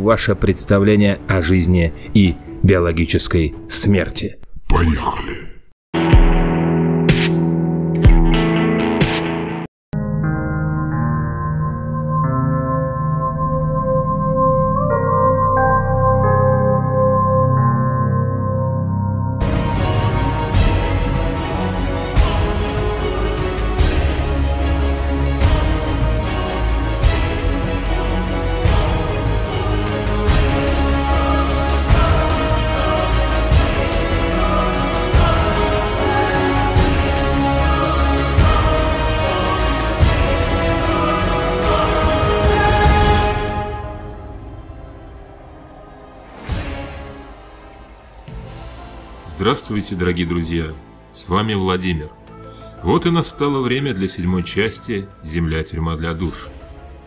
ваше представление о жизни и биологической смерти. Поехали. Здравствуйте, дорогие друзья! С вами Владимир. Вот и настало время для седьмой части «Земля тюрьма для душ».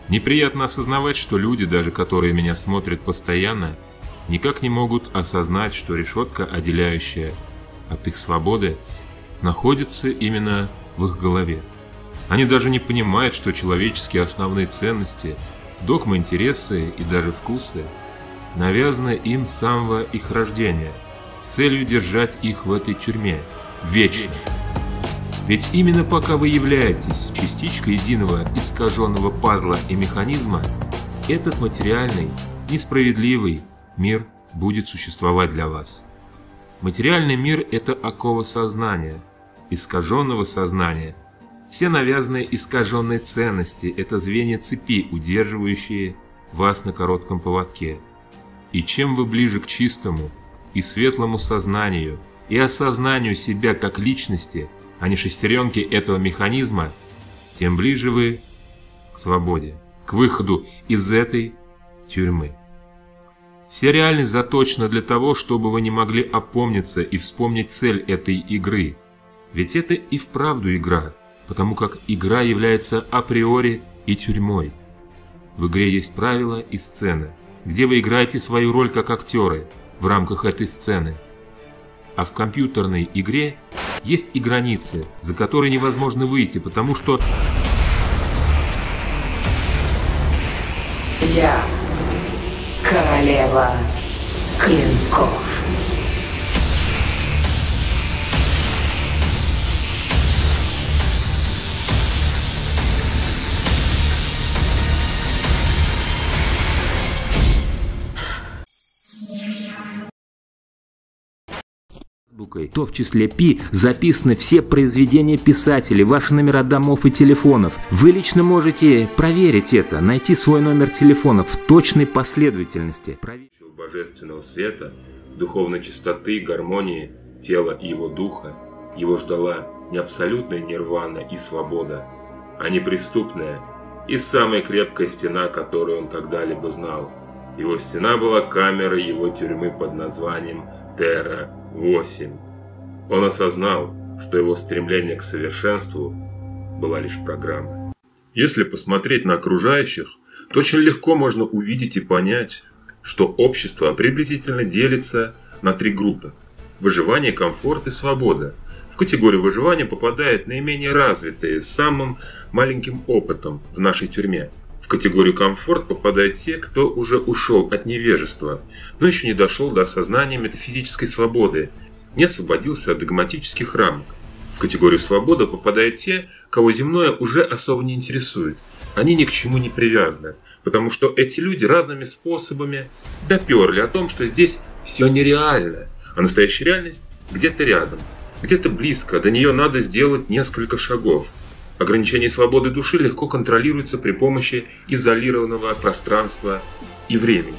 Неприятно осознавать, что люди, даже которые меня смотрят постоянно, никак не могут осознать, что решетка, отделяющая от их свободы, находится именно в их голове. Они даже не понимают, что человеческие основные ценности, догмы, интересы и даже вкусы навязаны им с самого их рождения – с целью держать их в этой тюрьме вечно. Ведь именно пока вы являетесь частичкой единого искаженного пазла и механизма, этот материальный, несправедливый мир будет существовать для вас. Материальный мир – это окова сознания, искаженного сознания. Все навязанные искаженные ценности – это звенья цепи, удерживающие вас на коротком поводке. И чем вы ближе к чистому – и светлому сознанию, и осознанию себя как личности, а не шестеренки этого механизма, тем ближе вы к свободе, к выходу из этой тюрьмы. Вся реальность заточена для того, чтобы вы не могли опомниться и вспомнить цель этой игры. Ведь это и вправду игра, потому как игра является априори и тюрьмой. В игре есть правила и сцены, где вы играете свою роль как актеры – в рамках этой сцены. А в компьютерной игре есть и границы, за которые невозможно выйти, потому что... Я королева клинков. В то в числе Пи, записаны все произведения писателей, ваши номера домов и телефонов. Вы лично можете проверить это, найти свой номер телефона в точной последовательности. Божественного света, духовной чистоты, гармонии, тела и его духа, его ждала не абсолютная нирвана и свобода, а неприступная и самая крепкая стена, которую он когда-либо знал. Его стена была камерой его тюрьмы под названием Терра 8. Он осознал, что его стремление к совершенству была лишь программа. Если посмотреть на окружающих, то очень легко можно увидеть и понять, что общество приблизительно делится на три группы. Выживание, комфорт и свобода. В категорию выживания попадают наименее развитые, с самым маленьким опытом в нашей тюрьме – категорию комфорт попадают те, кто уже ушел от невежества, но еще не дошел до осознания метафизической свободы, не освободился от догматических рамок. В категорию свобода попадают те, кого земное уже особо не интересует. Они ни к чему не привязаны, потому что эти люди разными способами доперли о том, что здесь все нереально, а настоящая реальность где-то рядом, где-то близко, до нее надо сделать несколько шагов – Ограничение свободы души легко контролируется при помощи изолированного пространства и времени.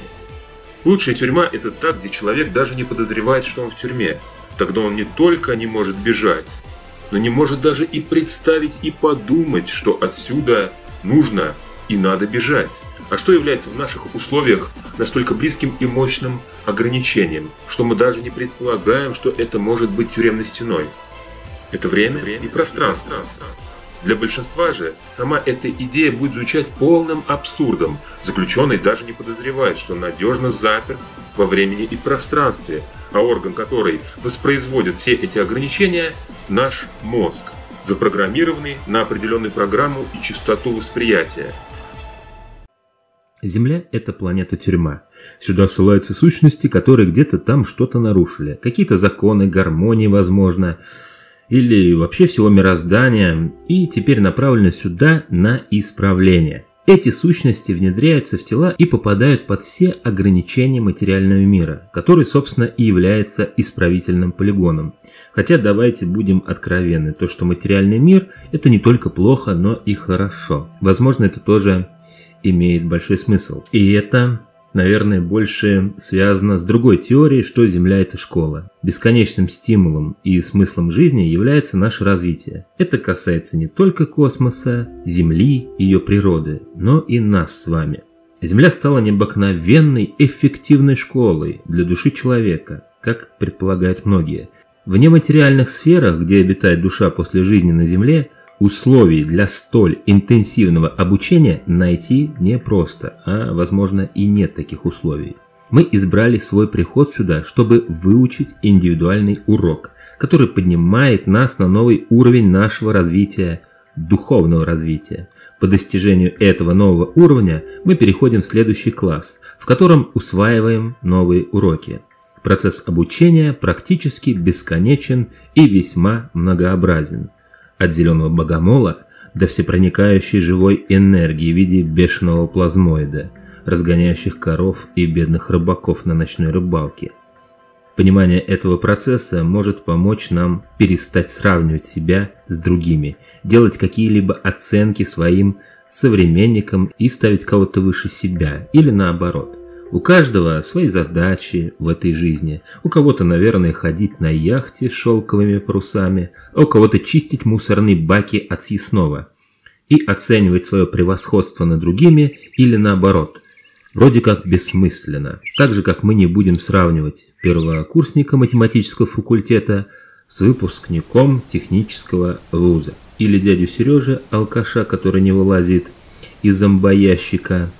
Лучшая тюрьма – это та, где человек даже не подозревает, что он в тюрьме. Тогда он не только не может бежать, но не может даже и представить и подумать, что отсюда нужно и надо бежать. А что является в наших условиях настолько близким и мощным ограничением, что мы даже не предполагаем, что это может быть тюремной стеной? Это время и пространство. Для большинства же сама эта идея будет звучать полным абсурдом. Заключенный даже не подозревает, что надежно заперт во времени и пространстве, а орган, который воспроизводит все эти ограничения – наш мозг, запрограммированный на определенную программу и частоту восприятия. Земля – это планета-тюрьма. Сюда ссылаются сущности, которые где-то там что-то нарушили. Какие-то законы, гармонии, возможно, или вообще всего мироздания, и теперь направлены сюда на исправление. Эти сущности внедряются в тела и попадают под все ограничения материального мира, который, собственно, и является исправительным полигоном. Хотя давайте будем откровенны, то, что материальный мир – это не только плохо, но и хорошо. Возможно, это тоже имеет большой смысл. И это, наверное, больше связано с другой теорией, что Земля – это школа. Бесконечным стимулом и смыслом жизни является наше развитие. Это касается не только космоса, Земли, ее природы, но и нас с вами. Земля стала необыкновенной, эффективной школой для души человека, как предполагают многие. В нематериальных сферах, где обитает душа после жизни на Земле – Условий для столь интенсивного обучения найти непросто, а возможно и нет таких условий. Мы избрали свой приход сюда, чтобы выучить индивидуальный урок, который поднимает нас на новый уровень нашего развития, духовного развития. По достижению этого нового уровня мы переходим в следующий класс, в котором усваиваем новые уроки. Процесс обучения практически бесконечен и весьма многообразен от зеленого богомола до всепроникающей живой энергии в виде бешеного плазмоида, разгоняющих коров и бедных рыбаков на ночной рыбалке. Понимание этого процесса может помочь нам перестать сравнивать себя с другими, делать какие-либо оценки своим современникам и ставить кого-то выше себя, или наоборот – у каждого свои задачи в этой жизни. У кого-то, наверное, ходить на яхте с шелковыми парусами, а у кого-то чистить мусорные баки от съестного. И оценивать свое превосходство над другими или наоборот. Вроде как бессмысленно. Так же, как мы не будем сравнивать первокурсника математического факультета с выпускником технического вуза. Или дядю Сережа, алкаша, который не вылазит из зомбоящика,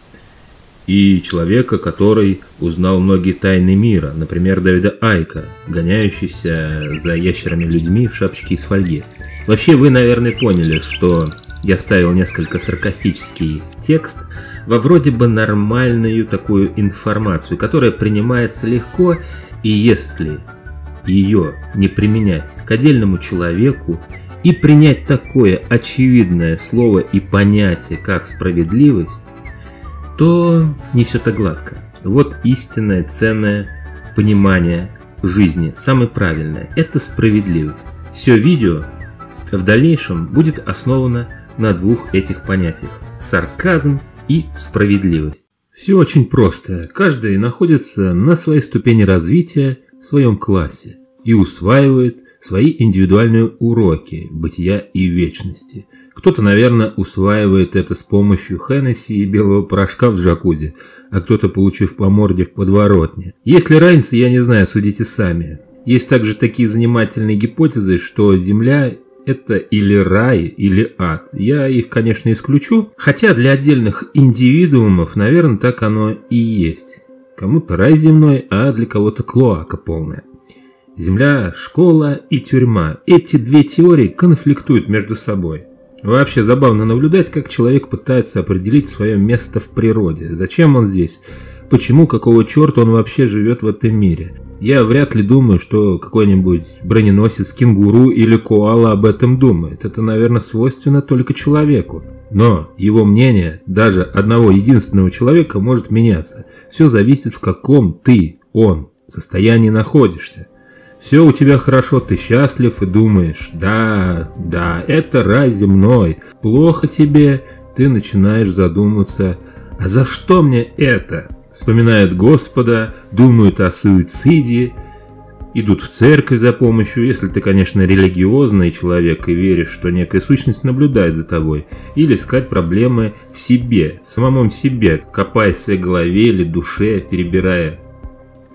и человека, который узнал многие тайны мира, например, Давида Айка, гоняющийся за ящерами-людьми в шапочке из фольги. Вообще, вы, наверное, поняли, что я ставил несколько саркастический текст во вроде бы нормальную такую информацию, которая принимается легко, и если ее не применять к отдельному человеку и принять такое очевидное слово и понятие, как справедливость, то не все так гладко. Вот истинное, ценное понимание жизни, самое правильное – это справедливость. Все видео в дальнейшем будет основано на двух этих понятиях – сарказм и справедливость. Все очень просто. Каждый находится на своей ступени развития в своем классе и усваивает свои индивидуальные уроки бытия и вечности – кто-то, наверное, усваивает это с помощью Хеннесси и белого порошка в джакузи, а кто-то, получив по морде в подворотне. Если разница, я не знаю, судите сами. Есть также такие занимательные гипотезы, что Земля это или рай, или ад. Я их, конечно, исключу, хотя для отдельных индивидуумов, наверное, так оно и есть. Кому-то рай земной, а для кого-то клоака полная. Земля, школа и тюрьма. Эти две теории конфликтуют между собой. Вообще забавно наблюдать, как человек пытается определить свое место в природе. Зачем он здесь? Почему, какого черта он вообще живет в этом мире? Я вряд ли думаю, что какой-нибудь броненосец, кенгуру или коала об этом думает. Это, наверное, свойственно только человеку. Но его мнение даже одного единственного человека может меняться. Все зависит в каком ты, он, состоянии находишься. Все у тебя хорошо, ты счастлив и думаешь, да, да, это рай земной. Плохо тебе, ты начинаешь задумываться, а за что мне это? Вспоминают Господа, думают о суициде, идут в церковь за помощью, если ты, конечно, религиозный человек и веришь, что некая сущность наблюдает за тобой, или искать проблемы в себе, в самом себе, копая в своей голове или душе, перебирая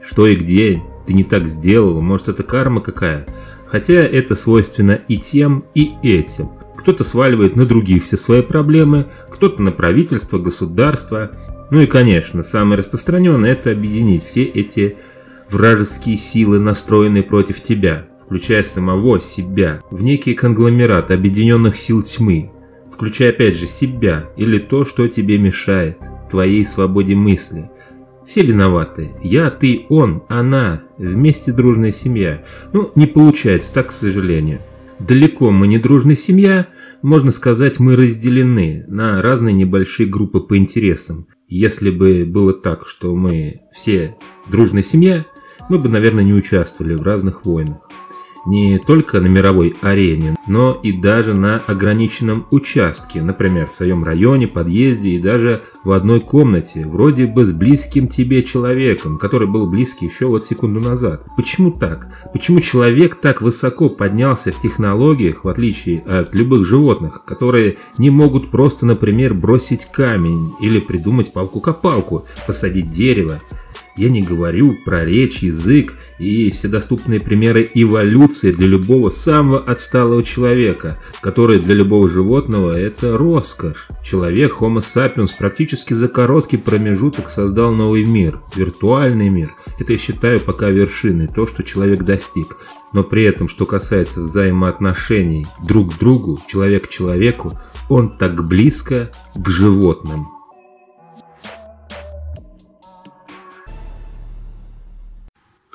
что и где, ты не так сделал, может это карма какая. Хотя это свойственно и тем, и этим. Кто-то сваливает на других все свои проблемы, кто-то на правительство, государство. Ну и, конечно, самое распространенное – это объединить все эти вражеские силы, настроенные против тебя, включая самого себя, в некий конгломерат объединенных сил тьмы, включая опять же себя или то, что тебе мешает. твоей свободе мысли. Все виноваты. Я, ты, он, она. Вместе дружная семья. Ну, не получается так, к сожалению. Далеко мы не дружная семья, можно сказать, мы разделены на разные небольшие группы по интересам. Если бы было так, что мы все дружная семья, мы бы, наверное, не участвовали в разных войнах не только на мировой арене, но и даже на ограниченном участке, например, в своем районе, подъезде и даже в одной комнате, вроде бы с близким тебе человеком, который был близкий еще вот секунду назад. Почему так? Почему человек так высоко поднялся в технологиях, в отличие от любых животных, которые не могут просто, например, бросить камень или придумать палку-копалку, посадить дерево? Я не говорю про речь, язык и все доступные примеры эволюции для любого самого отсталого человека, который для любого животного это роскошь. Человек, Homo sapiens, практически за короткий промежуток создал новый мир, виртуальный мир. Это я считаю пока вершиной, то, что человек достиг. Но при этом, что касается взаимоотношений друг к другу, человек к человеку, он так близко к животным.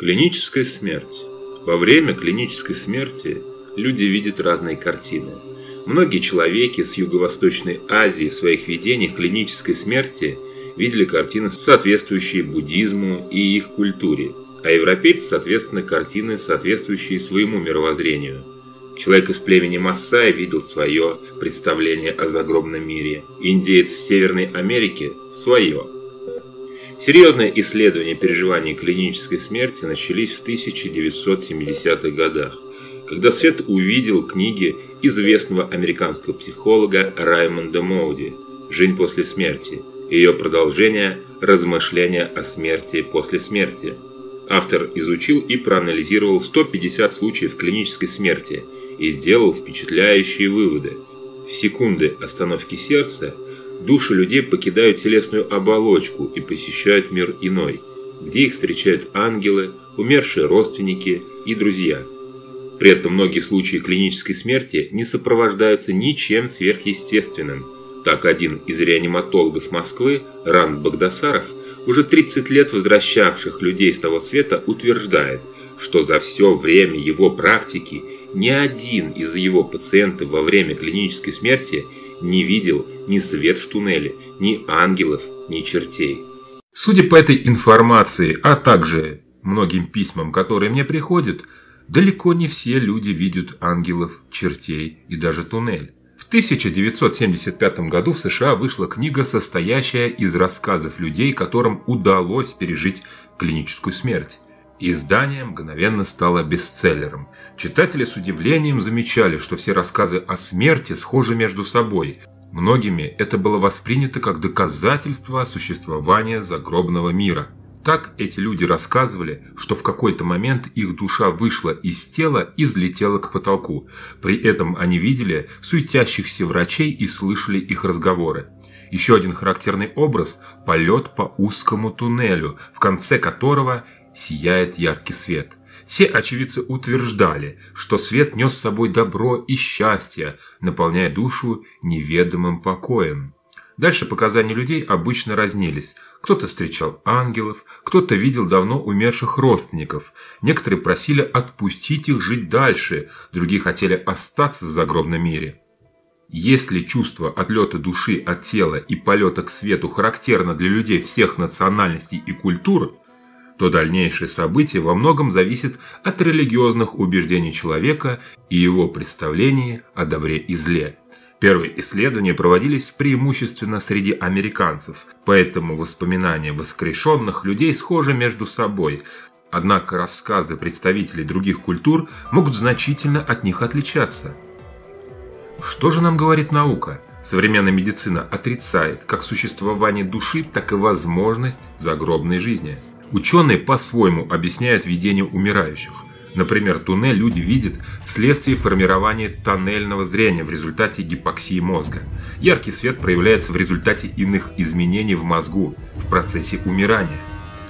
Клиническая смерть. Во время клинической смерти люди видят разные картины. Многие человеки с Юго-Восточной Азии в своих видениях клинической смерти видели картины, соответствующие буддизму и их культуре, а европейцы, соответственно, картины, соответствующие своему мировоззрению. Человек из племени Массай видел свое представление о загробном мире, индеец в Северной Америке – свое – Серьезные исследования переживаний клинической смерти начались в 1970-х годах, когда Свет увидел книги известного американского психолога Раймонда Моуди «Жизнь после смерти» и ее продолжение «Размышления о смерти после смерти». Автор изучил и проанализировал 150 случаев клинической смерти и сделал впечатляющие выводы. В секунды остановки сердца Души людей покидают телесную оболочку и посещают мир иной, где их встречают ангелы, умершие родственники и друзья. При этом многие случаи клинической смерти не сопровождаются ничем сверхъестественным. Так один из реаниматологов Москвы, Ранд Багдасаров, уже 30 лет возвращавших людей с того света, утверждает, что за все время его практики ни один из его пациентов во время клинической смерти не видел ни свет в туннеле, ни ангелов, ни чертей. Судя по этой информации, а также многим письмам, которые мне приходят, далеко не все люди видят ангелов, чертей и даже туннель. В 1975 году в США вышла книга, состоящая из рассказов людей, которым удалось пережить клиническую смерть. Издание мгновенно стало бестселлером. Читатели с удивлением замечали, что все рассказы о смерти схожи между собой. Многими это было воспринято как доказательство существования загробного мира. Так эти люди рассказывали, что в какой-то момент их душа вышла из тела и взлетела к потолку. При этом они видели суетящихся врачей и слышали их разговоры. Еще один характерный образ – полет по узкому туннелю, в конце которого сияет яркий свет. Все очевидцы утверждали, что свет нес с собой добро и счастье, наполняя душу неведомым покоем. Дальше показания людей обычно разнились. Кто-то встречал ангелов, кто-то видел давно умерших родственников. Некоторые просили отпустить их жить дальше, другие хотели остаться в загробном мире. Если чувство отлета души от тела и полета к свету характерно для людей всех национальностей и культур, то дальнейшее событие во многом зависит от религиозных убеждений человека и его представлений о добре и зле. Первые исследования проводились преимущественно среди американцев, поэтому воспоминания воскрешенных людей схожи между собой, однако рассказы представителей других культур могут значительно от них отличаться. Что же нам говорит наука? Современная медицина отрицает как существование души, так и возможность загробной жизни. Ученые по-своему объясняют видение умирающих. Например, туннель люди видят вследствие формирования тоннельного зрения в результате гипоксии мозга. Яркий свет проявляется в результате иных изменений в мозгу в процессе умирания.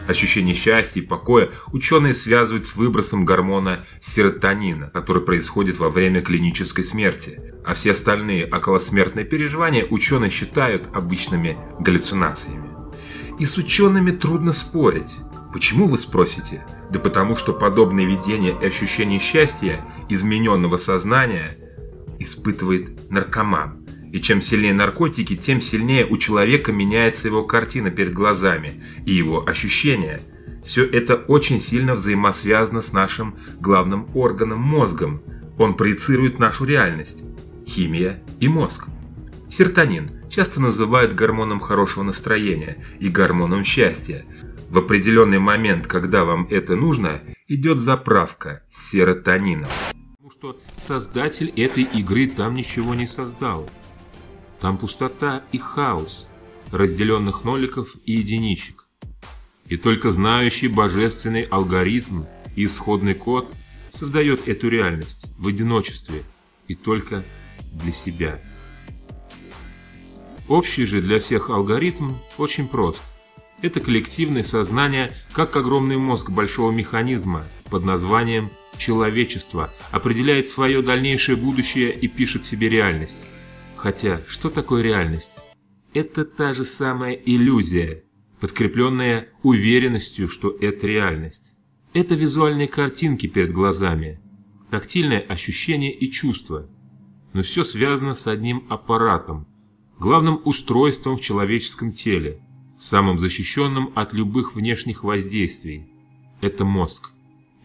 Ощущение счастья и покоя ученые связывают с выбросом гормона серотонина, который происходит во время клинической смерти. А все остальные околосмертные переживания ученые считают обычными галлюцинациями. И с учеными трудно спорить. Почему вы спросите? Да потому что подобное видение и ощущение счастья, измененного сознания, испытывает наркоман. И чем сильнее наркотики, тем сильнее у человека меняется его картина перед глазами и его ощущения. Все это очень сильно взаимосвязано с нашим главным органом мозгом. Он проецирует нашу реальность. Химия и мозг. Серотонин часто называют гормоном хорошего настроения и гормоном счастья. В определенный момент, когда вам это нужно, идет заправка серотонином. Потому что создатель этой игры там ничего не создал. Там пустота и хаос, разделенных ноликов и единичек. И только знающий божественный алгоритм и исходный код создает эту реальность в одиночестве и только для себя. Общий же для всех алгоритм очень прост. Это коллективное сознание, как огромный мозг большого механизма под названием «человечество» определяет свое дальнейшее будущее и пишет себе реальность. Хотя, что такое реальность? Это та же самая иллюзия, подкрепленная уверенностью, что это реальность. Это визуальные картинки перед глазами, тактильное ощущение и чувство. Но все связано с одним аппаратом – главным устройством в человеческом теле, самым защищенным от любых внешних воздействий. Это мозг.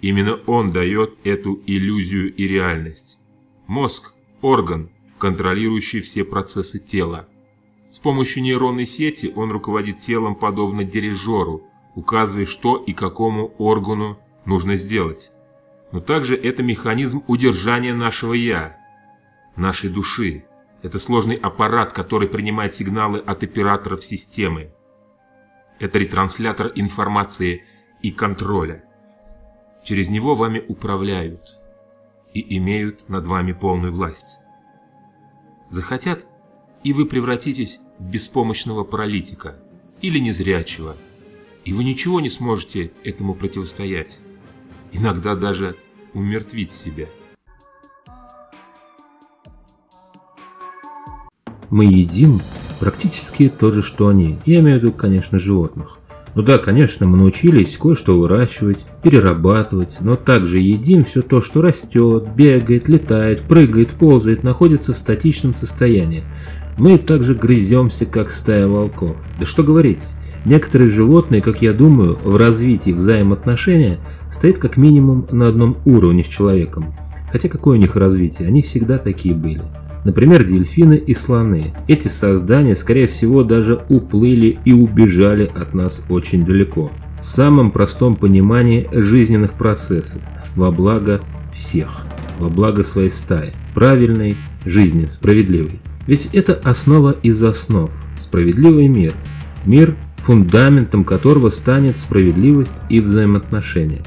Именно он дает эту иллюзию и реальность. Мозг – орган, контролирующий все процессы тела. С помощью нейронной сети он руководит телом подобно дирижеру, указывая, что и какому органу нужно сделать. Но также это механизм удержания нашего «я», нашей души, это сложный аппарат, который принимает сигналы от операторов системы. Это ретранслятор информации и контроля. Через него вами управляют и имеют над вами полную власть. Захотят, и вы превратитесь в беспомощного паралитика или незрячего, и вы ничего не сможете этому противостоять, иногда даже умертвить себя. Мы едим практически то же, что они. Я имею в виду, конечно, животных. Ну да, конечно, мы научились кое-что выращивать, перерабатывать, но также едим все то, что растет, бегает, летает, прыгает, ползает, находится в статичном состоянии. Мы также грыземся, как стая волков. Да что говорить, некоторые животные, как я думаю, в развитии взаимоотношения стоят как минимум на одном уровне с человеком. Хотя какое у них развитие, они всегда такие были. Например, дельфины и слоны. Эти создания, скорее всего, даже уплыли и убежали от нас очень далеко. В самом простом понимании жизненных процессов, во благо всех, во благо своей стаи, правильной жизни, справедливой. Ведь это основа из основ, справедливый мир. Мир, фундаментом которого станет справедливость и взаимоотношения.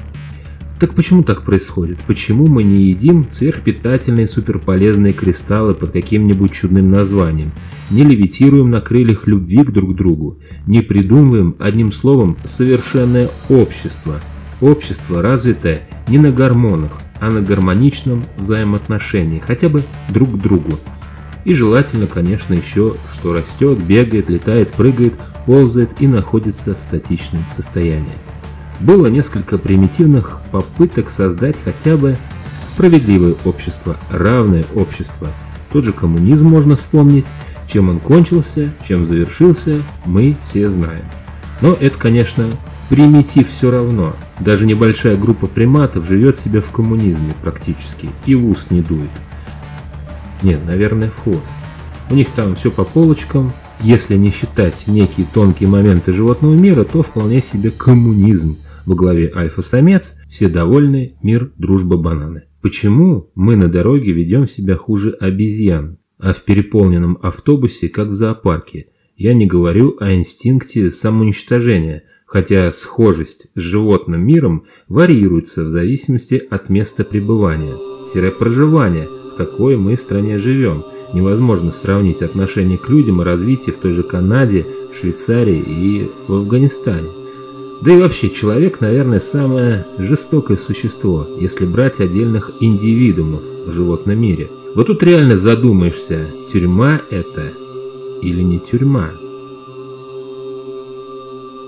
Так почему так происходит? Почему мы не едим сверхпитательные суперполезные кристаллы под каким-нибудь чудным названием, не левитируем на крыльях любви к друг другу, не придумываем, одним словом, совершенное общество? Общество, развитое не на гормонах, а на гармоничном взаимоотношении, хотя бы друг к другу. И желательно, конечно, еще, что растет, бегает, летает, прыгает, ползает и находится в статичном состоянии. Было несколько примитивных попыток создать хотя бы справедливое общество, равное общество. Тот же коммунизм можно вспомнить, чем он кончился, чем завершился, мы все знаем. Но это, конечно, примитив все равно. Даже небольшая группа приматов живет себе в коммунизме практически и в ус не дует. Нет, наверное, в хвост. У них там все по полочкам. Если не считать некие тонкие моменты животного мира, то вполне себе коммунизм во главе альфа-самец, все довольны, мир, дружба, бананы. Почему мы на дороге ведем себя хуже обезьян, а в переполненном автобусе, как в зоопарке? Я не говорю о инстинкте самоуничтожения, хотя схожесть с животным миром варьируется в зависимости от места пребывания-проживания, в какой мы стране живем. Невозможно сравнить отношение к людям и развитие в той же Канаде, Швейцарии и в Афганистане. Да и вообще, человек, наверное, самое жестокое существо, если брать отдельных индивидуумов в животном мире. Вот тут реально задумаешься, тюрьма это или не тюрьма.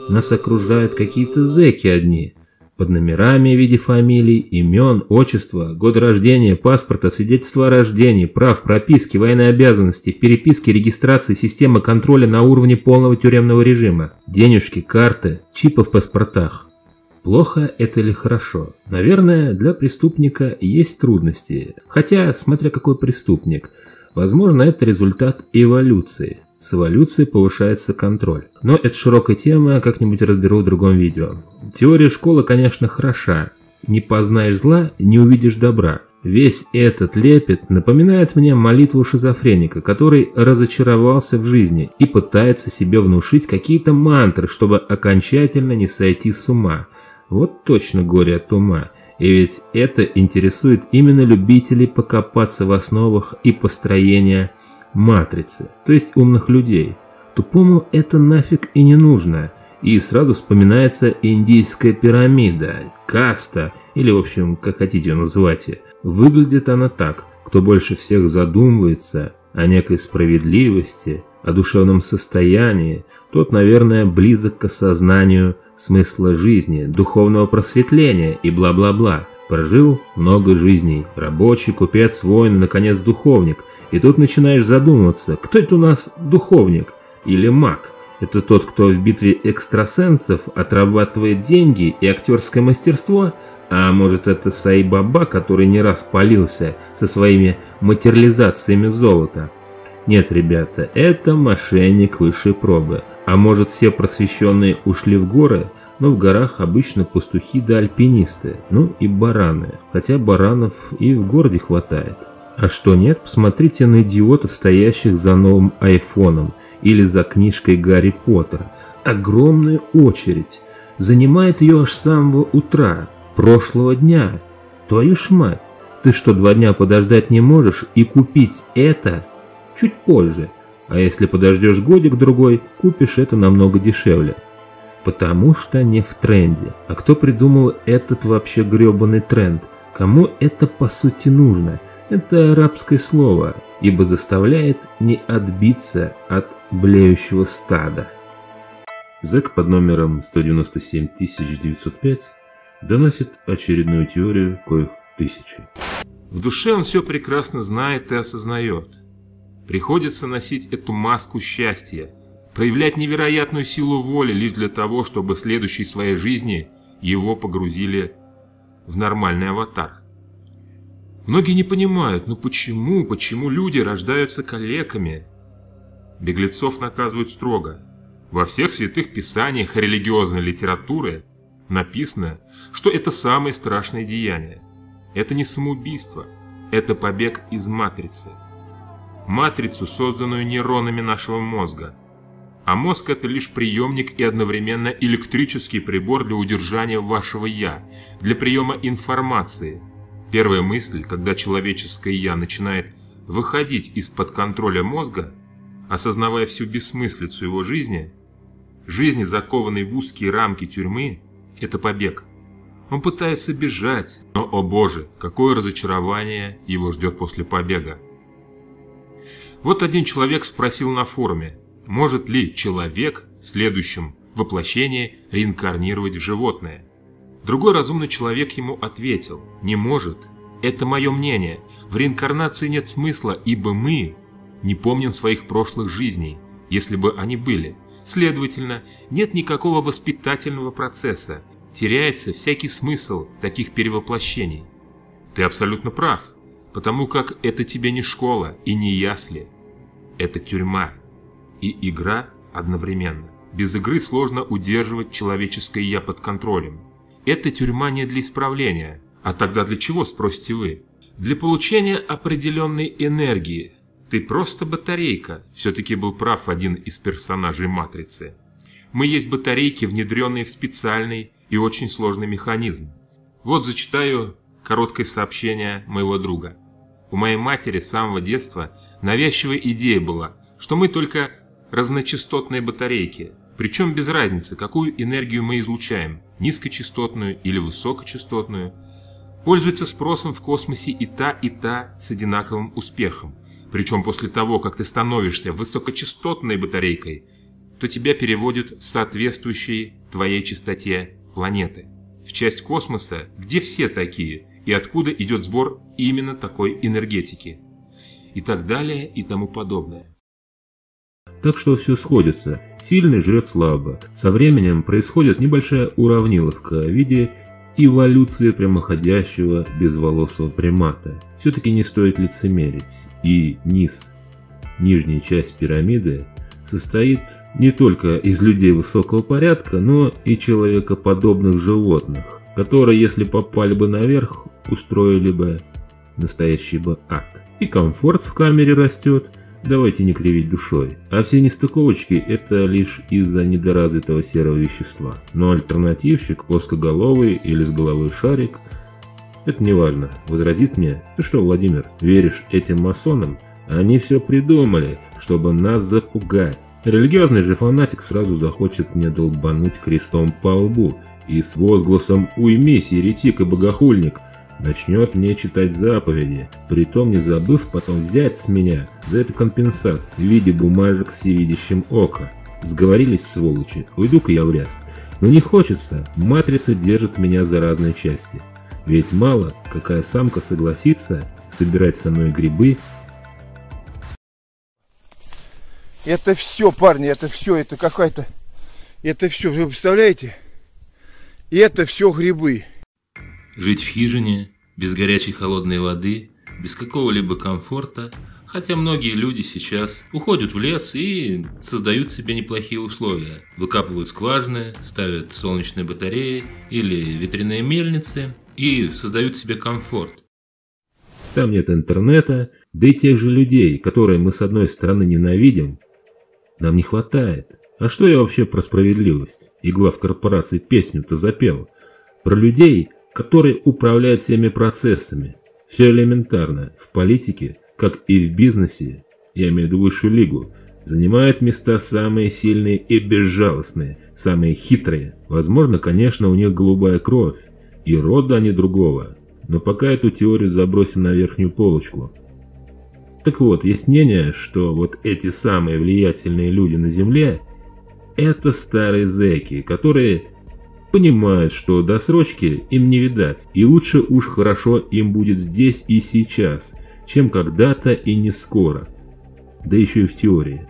Нас окружают какие-то зэки одни. Под номерами в виде фамилий, имен, отчества, год рождения, паспорта, свидетельства о рождении, прав, прописки, военной обязанности, переписки, регистрации, система контроля на уровне полного тюремного режима, денежки, карты, чипы в паспортах. Плохо это или хорошо? Наверное, для преступника есть трудности. Хотя, смотря какой преступник, возможно, это результат эволюции. С эволюцией повышается контроль. Но это широкая тема, как-нибудь разберу в другом видео. Теория школы, конечно, хороша. Не познаешь зла, не увидишь добра. Весь этот лепет напоминает мне молитву шизофреника, который разочаровался в жизни и пытается себе внушить какие-то мантры, чтобы окончательно не сойти с ума. Вот точно горе от ума. И ведь это интересует именно любителей покопаться в основах и построения матрицы, то есть умных людей. Тупому это нафиг и не нужно. И сразу вспоминается индийская пирамида, каста, или в общем, как хотите ее называть. Выглядит она так. Кто больше всех задумывается о некой справедливости, о душевном состоянии, тот, наверное, близок к осознанию смысла жизни, духовного просветления и бла-бла-бла. Прожил много жизней, рабочий, купец, воин, наконец духовник. И тут начинаешь задумываться, кто это у нас духовник или маг? Это тот, кто в битве экстрасенсов отрабатывает деньги и актерское мастерство? А может это Саибаба, который не раз палился со своими материализациями золота? Нет, ребята, это мошенник высшей пробы. А может все просвещенные ушли в горы – но в горах обычно пастухи да альпинисты, ну и бараны, хотя баранов и в городе хватает. А что нет, посмотрите на идиотов, стоящих за новым айфоном или за книжкой Гарри Поттера. Огромная очередь. Занимает ее аж с самого утра, прошлого дня. Твою ж мать, ты что, два дня подождать не можешь и купить это чуть позже? А если подождешь годик-другой, купишь это намного дешевле. Потому что не в тренде. А кто придумал этот вообще гребаный тренд? Кому это по сути нужно? Это арабское слово, ибо заставляет не отбиться от блеющего стада. Зэк под номером 197905 доносит очередную теорию, коих тысячи. В душе он все прекрасно знает и осознает. Приходится носить эту маску счастья, проявлять невероятную силу воли лишь для того, чтобы в следующей своей жизни его погрузили в нормальный аватар. Многие не понимают, ну почему, почему люди рождаются калеками? Беглецов наказывают строго. Во всех святых писаниях религиозной литературы написано, что это самое страшное деяние. Это не самоубийство, это побег из матрицы. Матрицу, созданную нейронами нашего мозга – а мозг это лишь приемник и одновременно электрический прибор для удержания вашего «я», для приема информации. Первая мысль, когда человеческое «я» начинает выходить из-под контроля мозга, осознавая всю бессмыслицу его жизни, жизни, закованной в узкие рамки тюрьмы, это побег. Он пытается бежать, но, о боже, какое разочарование его ждет после побега. Вот один человек спросил на форуме, может ли человек в следующем воплощении реинкарнировать в животное? Другой разумный человек ему ответил, не может. Это мое мнение. В реинкарнации нет смысла, ибо мы не помним своих прошлых жизней, если бы они были. Следовательно, нет никакого воспитательного процесса, теряется всякий смысл таких перевоплощений. Ты абсолютно прав, потому как это тебе не школа и не ясли. Это тюрьма и игра одновременно. Без игры сложно удерживать человеческое «я» под контролем. Это тюрьма не для исправления. А тогда для чего, спросите вы? Для получения определенной энергии. Ты просто батарейка. Все-таки был прав один из персонажей «Матрицы». Мы есть батарейки, внедренные в специальный и очень сложный механизм. Вот зачитаю короткое сообщение моего друга. У моей матери с самого детства навязчивая идея была, что мы только разночастотные батарейки, причем без разницы, какую энергию мы излучаем, низкочастотную или высокочастотную. Пользуется спросом в космосе и та, и та с одинаковым успехом. Причем после того, как ты становишься высокочастотной батарейкой, то тебя переводят в соответствующей твоей частоте планеты. В часть космоса, где все такие, и откуда идет сбор именно такой энергетики. И так далее, и тому подобное. Так что все сходится. Сильный жрет слабо. Со временем происходит небольшая уравниловка в виде эволюции прямоходящего безволосого примата. Все-таки не стоит лицемерить. И низ, нижняя часть пирамиды, состоит не только из людей высокого порядка, но и человекоподобных животных, которые, если попали бы наверх, устроили бы настоящий бы ад. И комфорт в камере растет, давайте не кривить душой. А все нестыковочки это лишь из-за недоразвитого серого вещества. Но альтернативщик, плоскоголовый или с головой шарик, это не важно, возразит мне. Ты что, Владимир, веришь этим масонам? Они все придумали, чтобы нас запугать. Религиозный же фанатик сразу захочет мне долбануть крестом по лбу и с возгласом «Уймись, еретик и богохульник!» Начнет мне читать заповеди, притом не забыв потом взять с меня за это компенсацию в виде бумажек с всевидящим ока. Сговорились, сволочи, уйду-ка я в ряс. Но не хочется, матрица держит меня за разные части. Ведь мало, какая самка согласится собирать со мной грибы. Это все, парни, это все, это какая-то... Это все, вы представляете? Это все грибы. Жить в хижине, без горячей холодной воды, без какого-либо комфорта, хотя многие люди сейчас уходят в лес и создают себе неплохие условия. Выкапывают скважины, ставят солнечные батареи или ветряные мельницы и создают себе комфорт. Там нет интернета, да и тех же людей, которые мы с одной стороны ненавидим, нам не хватает. А что я вообще про справедливость? Игла в корпорации песню-то запел. Про людей, которые управляют всеми процессами. Все элементарно. В политике, как и в бизнесе, я имею в виду высшую лигу, занимают места самые сильные и безжалостные, самые хитрые. Возможно, конечно, у них голубая кровь, и рода они другого. Но пока эту теорию забросим на верхнюю полочку. Так вот, есть мнение, что вот эти самые влиятельные люди на Земле – это старые зэки, которые понимают, что досрочки им не видать, и лучше уж хорошо им будет здесь и сейчас, чем когда-то и не скоро. Да еще и в теории.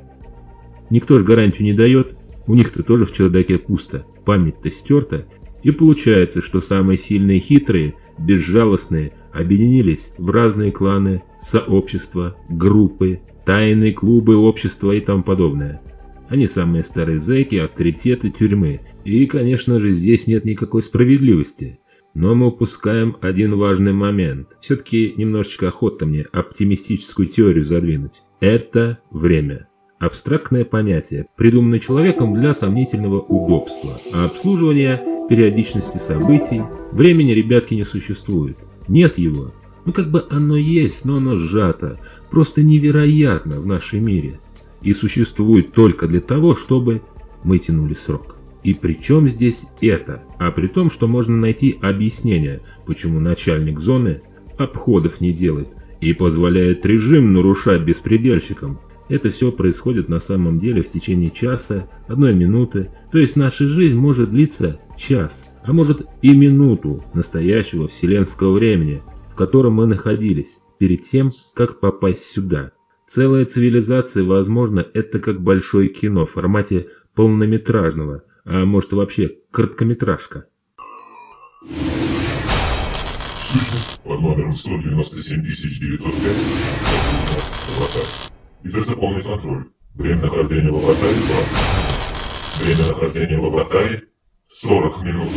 Никто же гарантию не дает, у них-то тоже в чердаке пусто, память-то стерта, и получается, что самые сильные хитрые, безжалостные, объединились в разные кланы, сообщества, группы, тайные клубы, общества и тому подобное. Они самые старые зэки, авторитеты тюрьмы, и, конечно же, здесь нет никакой справедливости. Но мы упускаем один важный момент. Все-таки немножечко охота мне оптимистическую теорию задвинуть. Это время. Абстрактное понятие, придуманное человеком для сомнительного удобства, а обслуживания периодичности событий, времени ребятки не существует. Нет его. Ну как бы оно есть, но оно сжато, просто невероятно в нашем мире. И существует только для того, чтобы мы тянули срок. И при чем здесь это? А при том, что можно найти объяснение, почему начальник зоны обходов не делает и позволяет режим нарушать беспредельщикам. Это все происходит на самом деле в течение часа, одной минуты, то есть наша жизнь может длиться час, а может и минуту настоящего вселенского времени, в котором мы находились, перед тем, как попасть сюда. Целая цивилизация, возможно, это как большое кино в формате полнометражного – а может вообще короткометражка. Под номером 197905 аватар. Гиперзаполный контроль. Время нахождения в аватаре 20. Время нахождения в аватаре 40 минут.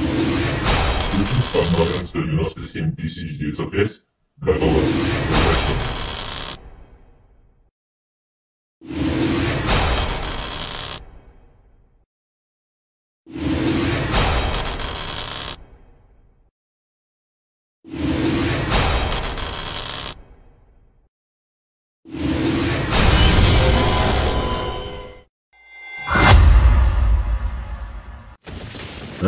Включен под номером 197905. Готово. Возвращение.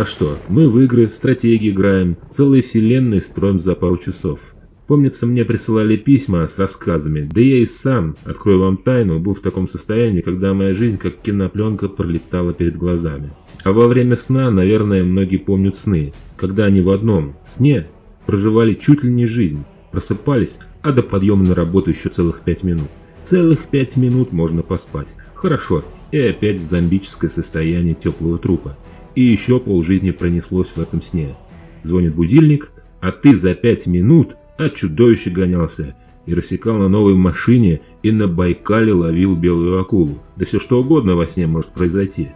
А что, мы в игры, в стратегии играем, целые вселенные строим за пару часов. Помнится, мне присылали письма с рассказами, да я и сам, открою вам тайну, был в таком состоянии, когда моя жизнь как кинопленка пролетала перед глазами. А во время сна, наверное, многие помнят сны, когда они в одном сне проживали чуть ли не жизнь, просыпались, а до подъема на работу еще целых пять минут. Целых пять минут можно поспать. Хорошо, и опять в зомбическое состояние теплого трупа. И еще полжизни пронеслось в этом сне. Звонит будильник, а ты за пять минут а чудовище гонялся и рассекал на новой машине и на Байкале ловил белую акулу. Да все что угодно во сне может произойти.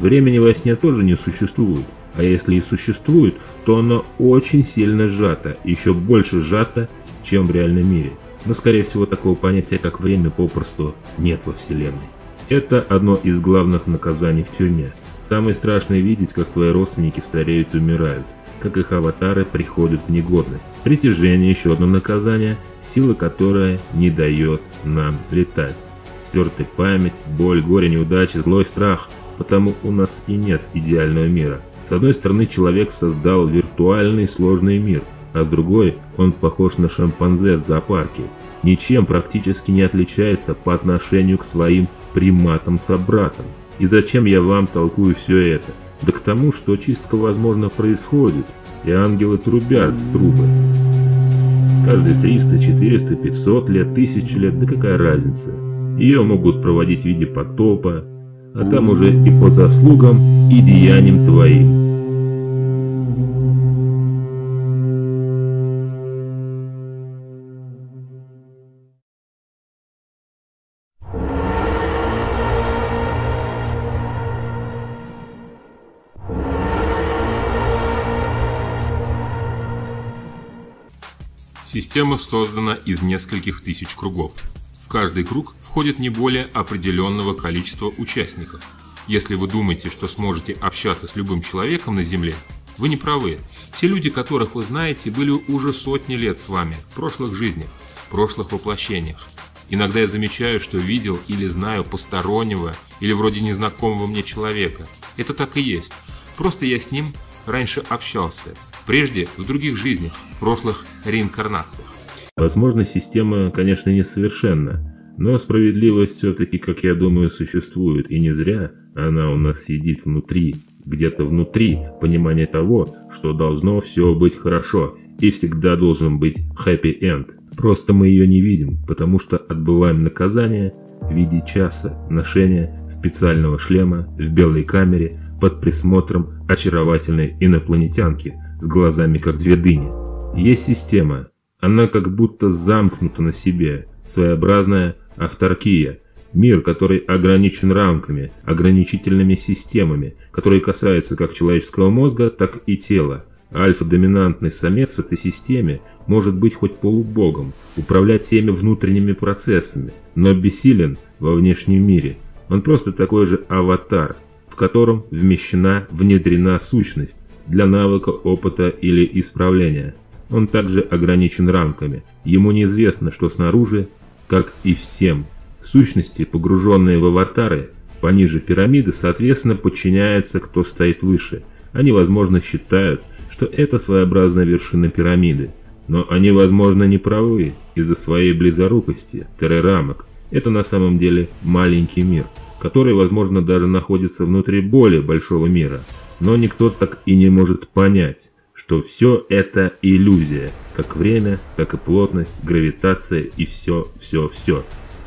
Времени во сне тоже не существует, а если и существует, то оно очень сильно сжато, еще больше сжато, чем в реальном мире. Но скорее всего такого понятия, как время, попросту нет во Вселенной. Это одно из главных наказаний в тюрьме. Самое страшное видеть, как твои родственники стареют и умирают как их аватары приходят в негодность. Притяжение – еще одно наказание, сила которое не дает нам летать. Стертая память, боль, горе, неудачи, злой страх, потому у нас и нет идеального мира. С одной стороны, человек создал виртуальный сложный мир, а с другой он похож на шимпанзе в зоопарке. Ничем практически не отличается по отношению к своим приматам-собратам. И зачем я вам толкую все это? Да к тому, что чистка, возможно, происходит, и ангелы трубят в трубы. Каждые 300, 400, 500 лет, 1000 лет, да какая разница. Ее могут проводить в виде потопа, а там уже и по заслугам, и деяниям твоим. Система создана из нескольких тысяч кругов. В каждый круг входит не более определенного количества участников. Если вы думаете, что сможете общаться с любым человеком на Земле, вы не правы. Те люди, которых вы знаете, были уже сотни лет с вами, в прошлых жизнях, в прошлых воплощениях. Иногда я замечаю, что видел или знаю постороннего или вроде незнакомого мне человека. Это так и есть. Просто я с ним раньше общался, прежде в других жизнях, в прошлых реинкарнациях. Возможно, система, конечно, несовершенна, но справедливость все-таки, как я думаю, существует, и не зря она у нас сидит внутри, где-то внутри понимания того, что должно все быть хорошо, и всегда должен быть end. Просто мы ее не видим, потому что отбываем наказание в виде часа ношения специального шлема в белой камере под присмотром очаровательной инопланетянки – с глазами как две дыни. Есть система, она как будто замкнута на себе, своеобразная авторкия, мир, который ограничен рамками, ограничительными системами, которые касаются как человеческого мозга, так и тела. Альфа-доминантный самец в этой системе может быть хоть полубогом, управлять всеми внутренними процессами, но бессилен во внешнем мире. Он просто такой же аватар, в котором вмещена, внедрена сущность, для навыка, опыта или исправления. Он также ограничен рамками. Ему неизвестно, что снаружи, как и всем. Сущности, погруженные в аватары, пониже пирамиды, соответственно, подчиняются, кто стоит выше. Они, возможно, считают, что это своеобразная вершина пирамиды. Но они, возможно, не правы из-за своей близорукости, террорамок. Это на самом деле маленький мир, который, возможно, даже находится внутри более большого мира но никто так и не может понять, что все это иллюзия, как время, так и плотность, гравитация и все, все, все.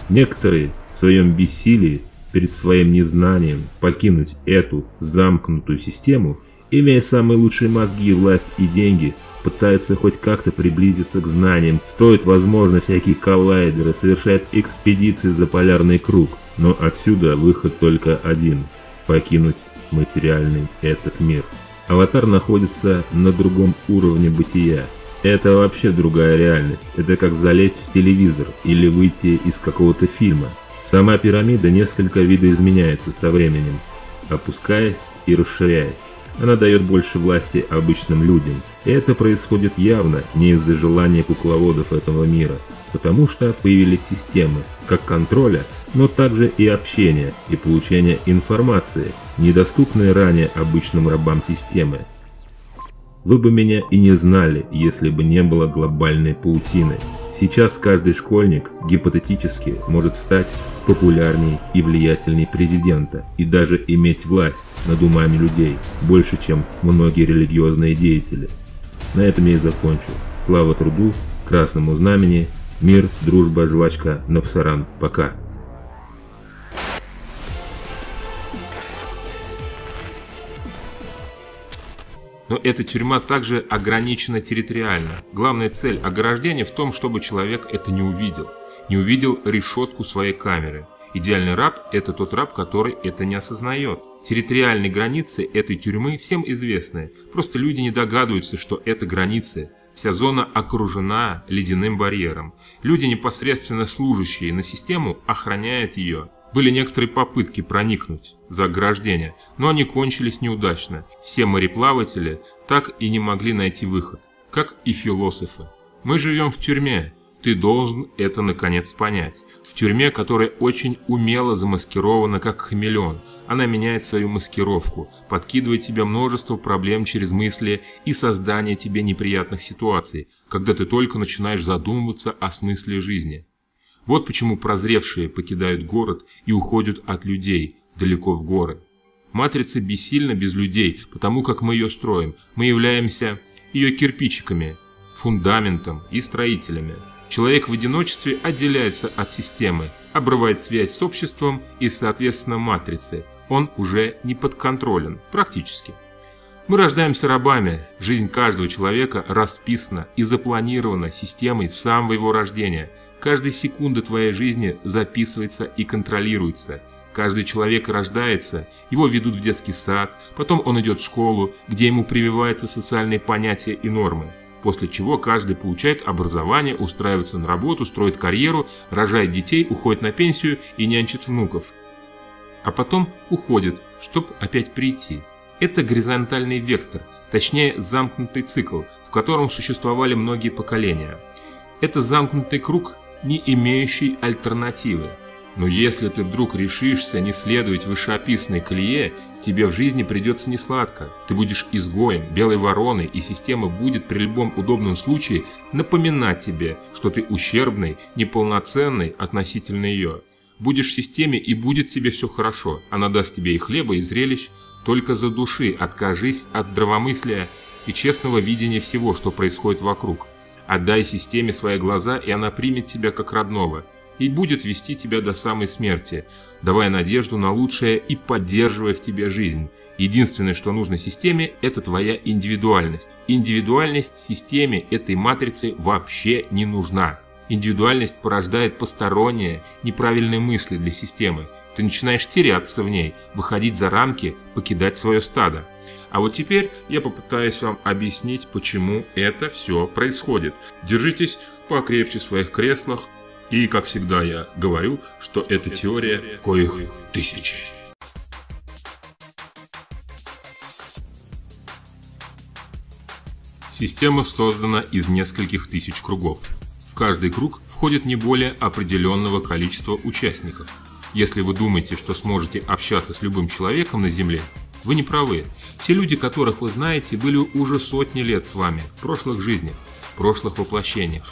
Некоторые в своем бессилии перед своим незнанием покинуть эту замкнутую систему, имея самые лучшие мозги, власть и деньги, пытаются хоть как-то приблизиться к знаниям, стоит возможно всякие коллайдеры, совершают экспедиции за полярный круг, но отсюда выход только один – покинуть материальный этот мир. Аватар находится на другом уровне бытия. Это вообще другая реальность. Это как залезть в телевизор или выйти из какого-то фильма. Сама пирамида несколько видоизменяется со временем, опускаясь и расширяясь. Она дает больше власти обычным людям. И это происходит явно не из-за желания кукловодов этого мира, потому что появились системы, как контроля, но также и общения и получения информации, недоступные ранее обычным рабам системы. Вы бы меня и не знали, если бы не было глобальной паутины. Сейчас каждый школьник гипотетически может стать популярней и влиятельней президента и даже иметь власть над умами людей больше, чем многие религиозные деятели. На этом я и закончу. Слава труду, красному знамени, мир, дружба, жвачка, напсаран. Пока. Но эта тюрьма также ограничена территориально. Главная цель ограждения в том, чтобы человек это не увидел. Не увидел решетку своей камеры. Идеальный раб – это тот раб, который это не осознает. Территориальные границы этой тюрьмы всем известны. Просто люди не догадываются, что это границы. Вся зона окружена ледяным барьером. Люди, непосредственно служащие на систему, охраняют ее. Были некоторые попытки проникнуть за ограждение, но они кончились неудачно. Все мореплаватели так и не могли найти выход, как и философы. Мы живем в тюрьме, ты должен это наконец понять. В тюрьме, которая очень умело замаскирована как хамелеон. Она меняет свою маскировку, подкидывает тебе множество проблем через мысли и создание тебе неприятных ситуаций, когда ты только начинаешь задумываться о смысле жизни. Вот почему прозревшие покидают город и уходят от людей далеко в горы. Матрица бессильна без людей, потому как мы ее строим. Мы являемся ее кирпичиками, фундаментом и строителями. Человек в одиночестве отделяется от системы, обрывает связь с обществом и, соответственно, матрицей. Он уже не подконтролен, практически. Мы рождаемся рабами. Жизнь каждого человека расписана и запланирована системой с самого его рождения – Каждая секунда твоей жизни записывается и контролируется. Каждый человек рождается, его ведут в детский сад, потом он идет в школу, где ему прививаются социальные понятия и нормы. После чего каждый получает образование, устраивается на работу, строит карьеру, рожает детей, уходит на пенсию и нянчит внуков. А потом уходит, чтобы опять прийти. Это горизонтальный вектор, точнее замкнутый цикл, в котором существовали многие поколения. Это замкнутый круг, не имеющий альтернативы. Но если ты вдруг решишься не следовать вышеописанной колее, тебе в жизни придется несладко. Ты будешь изгоем, белой вороной, и система будет при любом удобном случае напоминать тебе, что ты ущербный, неполноценный относительно ее. Будешь в системе и будет тебе все хорошо. Она даст тебе и хлеба, и зрелищ. Только за души откажись от здравомыслия и честного видения всего, что происходит вокруг. Отдай системе свои глаза, и она примет тебя как родного и будет вести тебя до самой смерти, давая надежду на лучшее и поддерживая в тебе жизнь. Единственное, что нужно системе, это твоя индивидуальность. Индивидуальность системе этой матрицы вообще не нужна. Индивидуальность порождает посторонние, неправильные мысли для системы. Ты начинаешь теряться в ней, выходить за рамки, покидать свое стадо. А вот теперь я попытаюсь вам объяснить, почему это все происходит. Держитесь покрепче в своих креслах. И, как всегда, я говорю, что это теория коих тысячи. Система создана из нескольких тысяч кругов. В каждый круг входит не более определенного количества участников. Если вы думаете, что сможете общаться с любым человеком на Земле, вы не правы. Все люди, которых вы знаете, были уже сотни лет с вами, в прошлых жизнях, в прошлых воплощениях.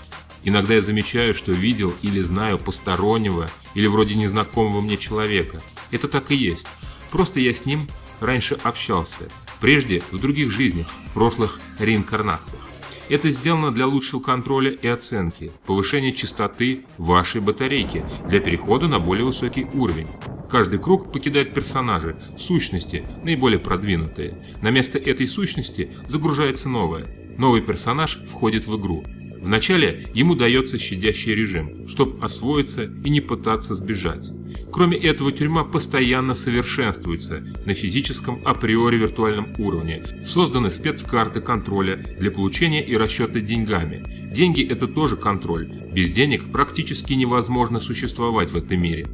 Иногда я замечаю, что видел или знаю постороннего, или вроде незнакомого мне человека. Это так и есть. Просто я с ним раньше общался. Прежде в других жизнях, в прошлых реинкарнациях. Это сделано для лучшего контроля и оценки, повышения частоты вашей батарейки для перехода на более высокий уровень. Каждый круг покидает персонажи, сущности, наиболее продвинутые. На место этой сущности загружается новая. Новый персонаж входит в игру. Вначале ему дается щадящий режим, чтобы освоиться и не пытаться сбежать. Кроме этого, тюрьма постоянно совершенствуется на физическом априори виртуальном уровне. Созданы спецкарты контроля для получения и расчета деньгами. Деньги – это тоже контроль. Без денег практически невозможно существовать в этом мире.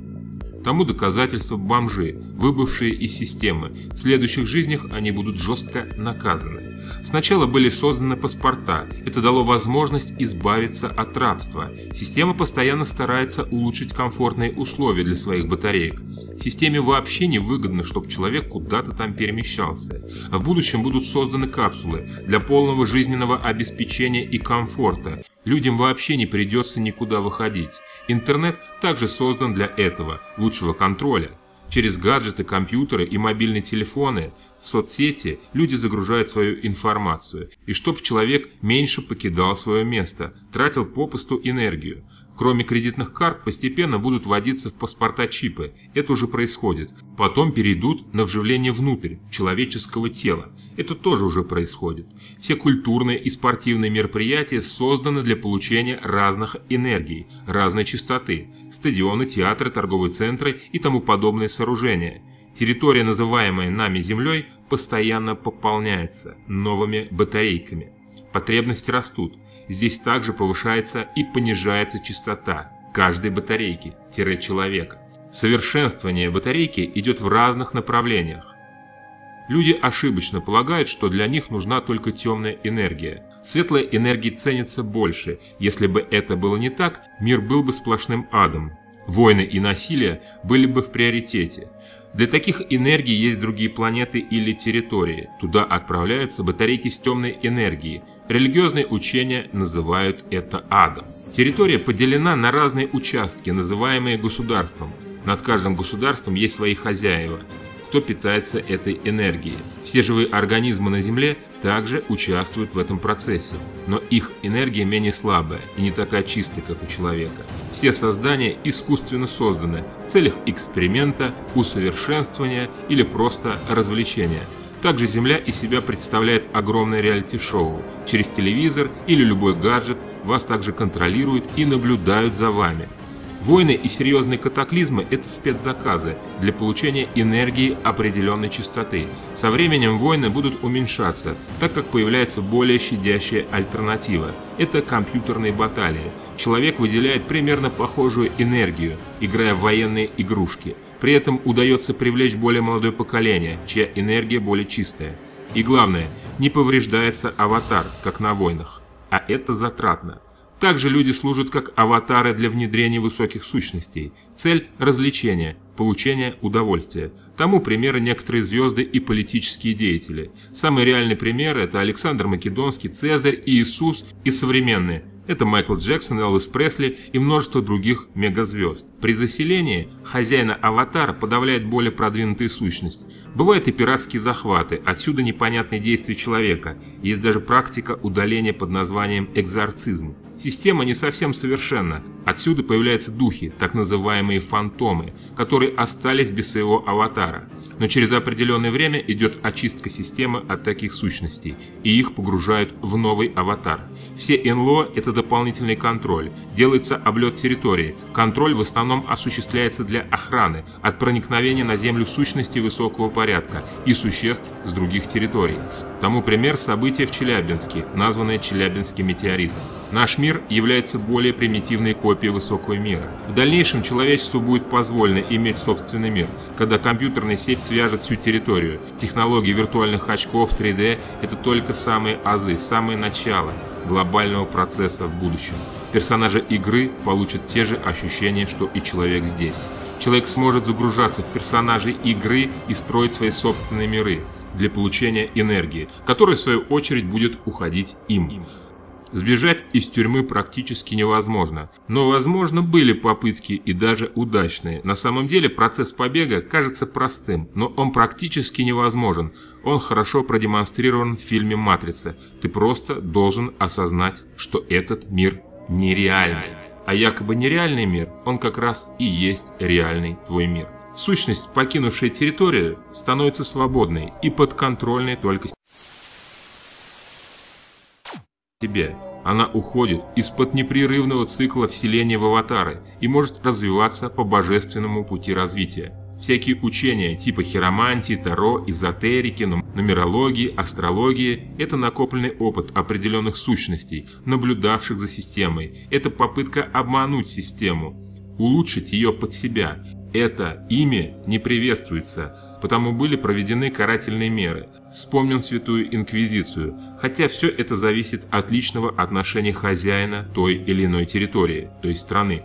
Тому доказательство бомжи, выбывшие из системы. В следующих жизнях они будут жестко наказаны. Сначала были созданы паспорта. Это дало возможность избавиться от рабства. Система постоянно старается улучшить комфортные условия для своих батареек. Системе вообще не выгодно, чтобы человек куда-то там перемещался. А в будущем будут созданы капсулы для полного жизненного обеспечения и комфорта. Людям вообще не придется никуда выходить. Интернет также создан для этого, лучшего контроля. Через гаджеты, компьютеры и мобильные телефоны в соцсети люди загружают свою информацию, и чтоб человек меньше покидал свое место, тратил попусту энергию. Кроме кредитных карт, постепенно будут вводиться в паспорта чипы. Это уже происходит. Потом перейдут на вживление внутрь человеческого тела. Это тоже уже происходит. Все культурные и спортивные мероприятия созданы для получения разных энергий, разной частоты. Стадионы, театры, торговые центры и тому подобные сооружения. Территория, называемая нами Землей, постоянно пополняется новыми батарейками. Потребности растут. Здесь также повышается и понижается частота каждой батарейки-человека. Совершенствование батарейки идет в разных направлениях. Люди ошибочно полагают, что для них нужна только темная энергия. Светлая энергия ценится больше. Если бы это было не так, мир был бы сплошным адом. Войны и насилие были бы в приоритете. Для таких энергий есть другие планеты или территории. Туда отправляются батарейки с темной энергией. Религиозные учения называют это адом. Территория поделена на разные участки, называемые государством. Над каждым государством есть свои хозяева, кто питается этой энергией. Все живые организмы на Земле также участвуют в этом процессе, но их энергия менее слабая и не такая чистая, как у человека. Все создания искусственно созданы в целях эксперимента, усовершенствования или просто развлечения. Также Земля из себя представляет огромное реалити-шоу. Через телевизор или любой гаджет вас также контролируют и наблюдают за вами. Войны и серьезные катаклизмы – это спецзаказы для получения энергии определенной частоты. Со временем войны будут уменьшаться, так как появляется более щадящая альтернатива. Это компьютерные баталии. Человек выделяет примерно похожую энергию, играя в военные игрушки. При этом удается привлечь более молодое поколение, чья энергия более чистая. И главное, не повреждается аватар, как на войнах. А это затратно. Также люди служат как аватары для внедрения высоких сущностей. Цель – развлечение, получение удовольствия. Тому примеры некоторые звезды и политические деятели. Самый реальный пример – это Александр Македонский, Цезарь, Иисус и современные – это Майкл Джексон, Элвис Пресли и множество других мегазвезд. При заселении хозяина аватара подавляет более продвинутые сущности. Бывают и пиратские захваты, отсюда непонятные действия человека. Есть даже практика удаления под названием экзорцизм. Система не совсем совершенна. Отсюда появляются духи, так называемые фантомы, которые остались без своего аватара. Но через определенное время идет очистка системы от таких сущностей, и их погружают в новый аватар. Все НЛО – это дополнительный контроль. Делается облет территории. Контроль в основном осуществляется для охраны от проникновения на Землю сущностей высокого порядка и существ с других территорий. Тому пример события в Челябинске, названное Челябинским метеоритом. Наш мир является более примитивной копией высокого мира. В дальнейшем человечеству будет позволено иметь собственный мир, когда компьютерная сеть свяжет всю территорию. Технологии виртуальных очков 3D – это только самые азы, самое начало глобального процесса в будущем. Персонажи игры получат те же ощущения, что и человек здесь. Человек сможет загружаться в персонажей игры и строить свои собственные миры для получения энергии, которая в свою очередь будет уходить им. Сбежать из тюрьмы практически невозможно, но возможно были попытки и даже удачные. На самом деле процесс побега кажется простым, но он практически невозможен. Он хорошо продемонстрирован в фильме «Матрица». Ты просто должен осознать, что этот мир нереальный. А якобы нереальный мир, он как раз и есть реальный твой мир. Сущность, покинувшая территорию, становится свободной и подконтрольной только себе. Она уходит из-под непрерывного цикла вселения в аватары и может развиваться по божественному пути развития. Всякие учения типа хиромантии, таро, эзотерики, нумерологии, астрологии – это накопленный опыт определенных сущностей, наблюдавших за системой. Это попытка обмануть систему, улучшить ее под себя. Это имя не приветствуется, потому были проведены карательные меры. Вспомнил Святую Инквизицию, хотя все это зависит от личного отношения хозяина той или иной территории, то есть страны.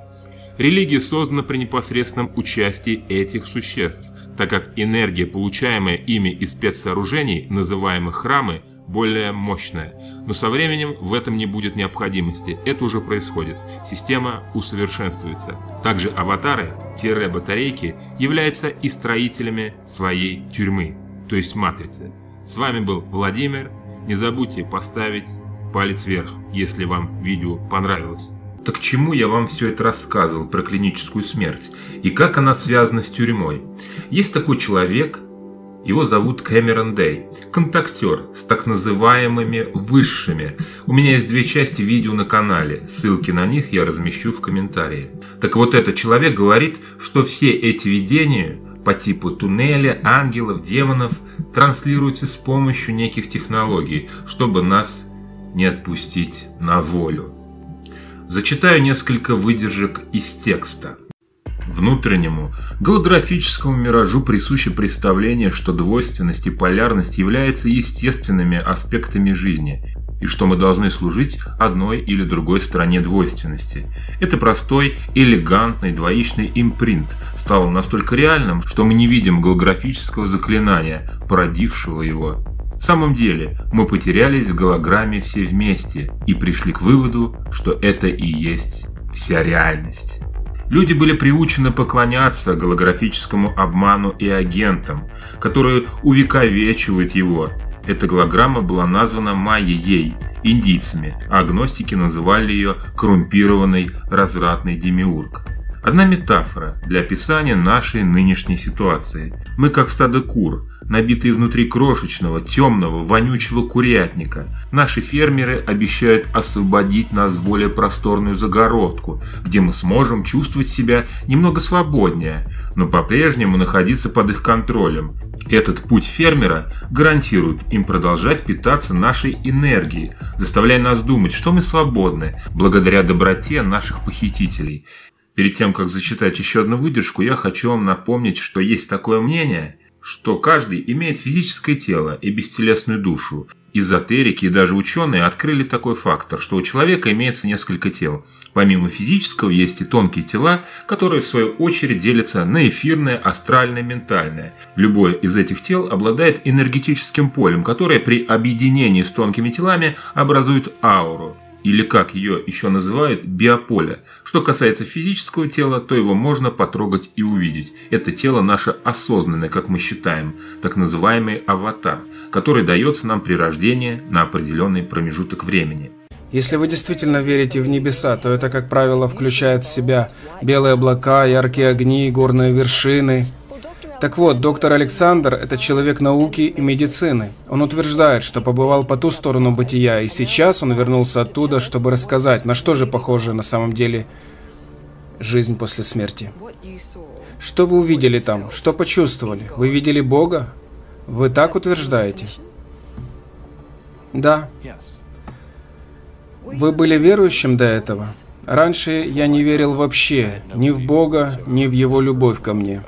Религия создана при непосредственном участии этих существ, так как энергия, получаемая ими из спецсооружений, называемых храмы, более мощная. Но со временем в этом не будет необходимости, это уже происходит, система усовершенствуется. Также аватары-батарейки являются и строителями своей тюрьмы, то есть матрицы. С вами был Владимир, не забудьте поставить палец вверх, если вам видео понравилось. Так чему я вам все это рассказывал про клиническую смерть и как она связана с тюрьмой? Есть такой человек, его зовут Кэмерон Дэй, контактер с так называемыми высшими. У меня есть две части видео на канале, ссылки на них я размещу в комментарии. Так вот этот человек говорит, что все эти видения по типу туннеля, ангелов, демонов транслируются с помощью неких технологий, чтобы нас не отпустить на волю. Зачитаю несколько выдержек из текста. Внутреннему, голографическому миражу присуще представление, что двойственность и полярность являются естественными аспектами жизни, и что мы должны служить одной или другой стороне двойственности. Это простой, элегантный двоичный импринт стал настолько реальным, что мы не видим голографического заклинания, породившего его в самом деле, мы потерялись в голограмме все вместе и пришли к выводу, что это и есть вся реальность. Люди были приучены поклоняться голографическому обману и агентам, которые увековечивают его. Эта голограмма была названа Майей, индийцами, а агностики называли ее коррумпированный развратный демиург. Одна метафора для описания нашей нынешней ситуации. Мы как стадо кур, набитые внутри крошечного, темного, вонючего курятника. Наши фермеры обещают освободить нас в более просторную загородку, где мы сможем чувствовать себя немного свободнее, но по-прежнему находиться под их контролем. Этот путь фермера гарантирует им продолжать питаться нашей энергией, заставляя нас думать, что мы свободны, благодаря доброте наших похитителей. Перед тем, как зачитать еще одну выдержку, я хочу вам напомнить, что есть такое мнение – что каждый имеет физическое тело и бестелесную душу. Эзотерики и даже ученые открыли такой фактор, что у человека имеется несколько тел. Помимо физического есть и тонкие тела, которые в свою очередь делятся на эфирное, астральное, ментальное. Любое из этих тел обладает энергетическим полем, которое при объединении с тонкими телами образует ауру или как ее еще называют, биополе. Что касается физического тела, то его можно потрогать и увидеть. Это тело наше осознанное, как мы считаем, так называемый аватар, который дается нам при рождении на определенный промежуток времени. Если вы действительно верите в небеса, то это, как правило, включает в себя белые облака, яркие огни, горные вершины – так вот, доктор Александр – это человек науки и медицины. Он утверждает, что побывал по ту сторону бытия, и сейчас он вернулся оттуда, чтобы рассказать, на что же похожа на самом деле жизнь после смерти. Что вы увидели там? Что почувствовали? Вы видели Бога? Вы так утверждаете? Да. Вы были верующим до этого? Раньше я не верил вообще ни в Бога, ни в Его любовь ко мне.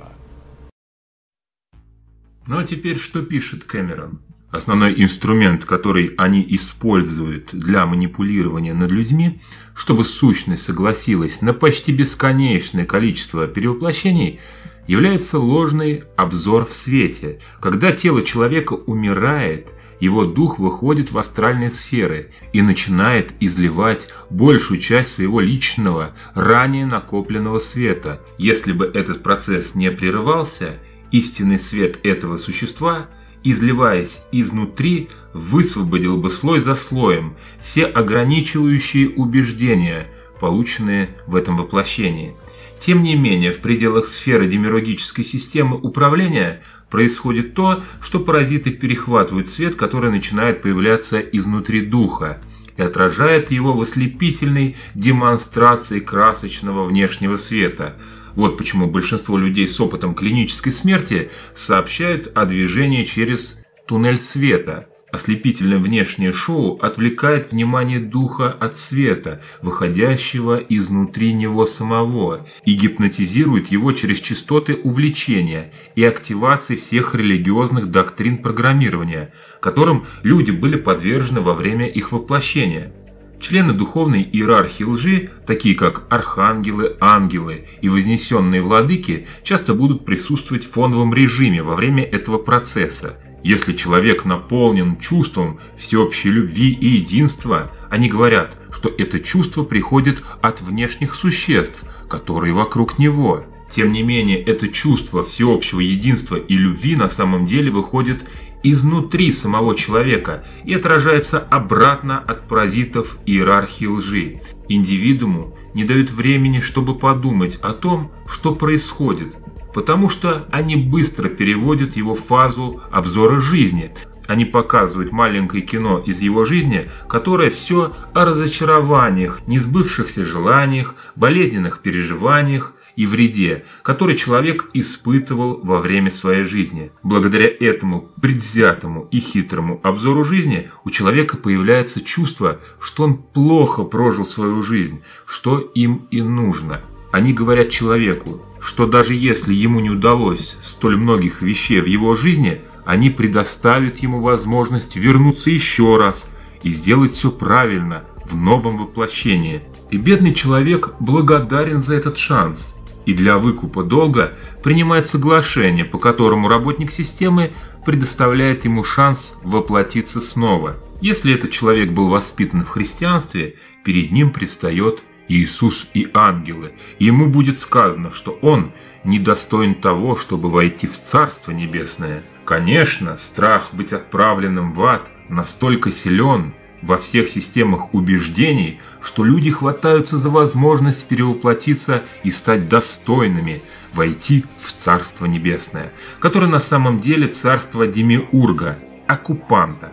Ну а теперь что пишет Кэмерон? Основной инструмент, который они используют для манипулирования над людьми, чтобы сущность согласилась на почти бесконечное количество перевоплощений, является ложный обзор в свете. Когда тело человека умирает, его дух выходит в астральные сферы и начинает изливать большую часть своего личного, ранее накопленного света. Если бы этот процесс не прерывался – Истинный свет этого существа, изливаясь изнутри, высвободил бы слой за слоем все ограничивающие убеждения, полученные в этом воплощении. Тем не менее, в пределах сферы демиургической системы управления происходит то, что паразиты перехватывают свет, который начинает появляться изнутри духа, и отражает его в ослепительной демонстрации красочного внешнего света – вот почему большинство людей с опытом клинической смерти сообщают о движении через туннель света. Ослепительное внешнее шоу отвлекает внимание духа от света, выходящего изнутри него самого, и гипнотизирует его через частоты увлечения и активации всех религиозных доктрин программирования, которым люди были подвержены во время их воплощения. Члены духовной иерархии лжи, такие как архангелы, ангелы и вознесенные владыки, часто будут присутствовать в фоновом режиме во время этого процесса – если человек наполнен чувством всеобщей любви и единства, они говорят, что это чувство приходит от внешних существ, которые вокруг него. Тем не менее, это чувство всеобщего единства и любви на самом деле выходит изнутри самого человека и отражается обратно от паразитов иерархии лжи. Индивидууму не дают времени, чтобы подумать о том, что происходит, потому что они быстро переводят его в фазу обзора жизни. Они показывают маленькое кино из его жизни, которое все о разочарованиях, несбывшихся желаниях, болезненных переживаниях и вреде, который человек испытывал во время своей жизни. Благодаря этому предвзятому и хитрому обзору жизни у человека появляется чувство, что он плохо прожил свою жизнь, что им и нужно. Они говорят человеку, что даже если ему не удалось столь многих вещей в его жизни, они предоставят ему возможность вернуться еще раз и сделать все правильно в новом воплощении. И бедный человек благодарен за этот шанс. И для выкупа долга принимает соглашение, по которому работник системы предоставляет ему шанс воплотиться снова. Если этот человек был воспитан в христианстве, перед ним предстает Иисус и ангелы, ему будет сказано, что он недостоин того, чтобы войти в Царство Небесное. Конечно, страх быть отправленным в ад настолько силен во всех системах убеждений, что люди хватаются за возможность перевоплотиться и стать достойными, войти в Царство Небесное, которое на самом деле Царство Демиурга, оккупанта.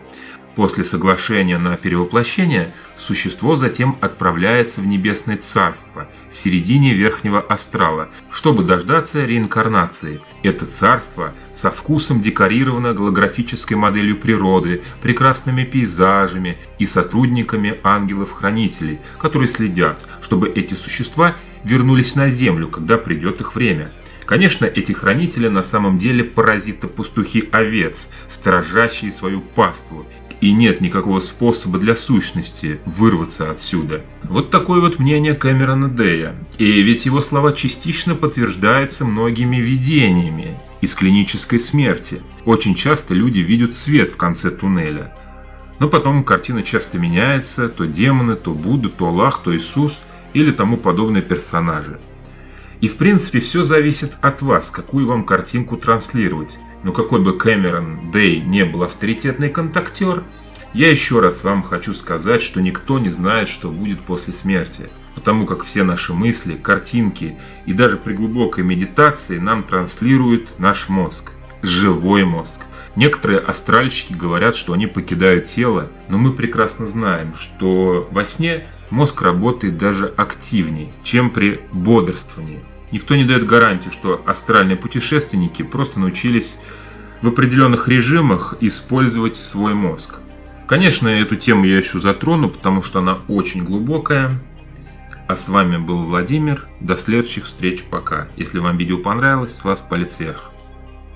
После соглашения на перевоплощение – существо затем отправляется в небесное царство, в середине верхнего астрала, чтобы дождаться реинкарнации. Это царство со вкусом декорировано голографической моделью природы, прекрасными пейзажами и сотрудниками ангелов-хранителей, которые следят, чтобы эти существа вернулись на Землю, когда придет их время. Конечно, эти хранители на самом деле паразиты-пастухи овец, сторожащие свою паству и нет никакого способа для сущности вырваться отсюда. Вот такое вот мнение Кэмерона Дэя. И ведь его слова частично подтверждаются многими видениями из клинической смерти. Очень часто люди видят свет в конце туннеля. Но потом картина часто меняется, то демоны, то Будда, то Аллах, то Иисус или тому подобные персонажи. И в принципе все зависит от вас, какую вам картинку транслировать. Но какой бы Кэмерон Дэй не был авторитетный контактер, я еще раз вам хочу сказать, что никто не знает, что будет после смерти. Потому как все наши мысли, картинки и даже при глубокой медитации нам транслирует наш мозг. Живой мозг. Некоторые астральщики говорят, что они покидают тело, но мы прекрасно знаем, что во сне мозг работает даже активнее, чем при бодрствовании. Никто не дает гарантии, что астральные путешественники просто научились в определенных режимах использовать свой мозг. Конечно, эту тему я еще затрону, потому что она очень глубокая. А с вами был Владимир. До следующих встреч. Пока. Если вам видео понравилось, с вас палец вверх.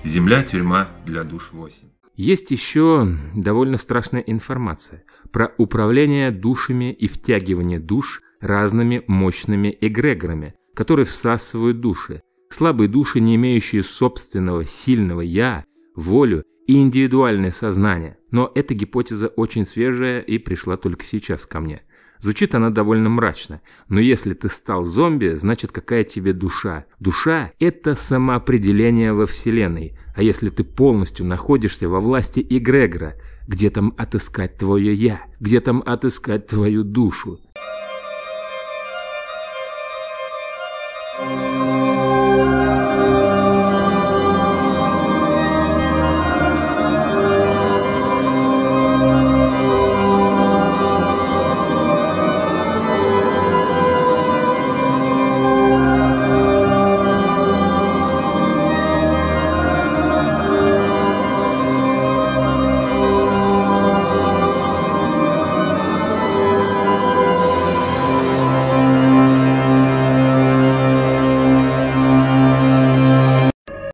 Земля, тюрьма для душ 8. Есть еще довольно страшная информация про управление душами и втягивание душ разными мощными эгрегорами, которые всасывают души. Слабые души, не имеющие собственного сильного «я», волю и индивидуальное сознание. Но эта гипотеза очень свежая и пришла только сейчас ко мне. Звучит она довольно мрачно, но если ты стал зомби, значит какая тебе душа? Душа – это самоопределение во Вселенной, а если ты полностью находишься во власти эгрегора, где там отыскать твое «я», где там отыскать твою душу?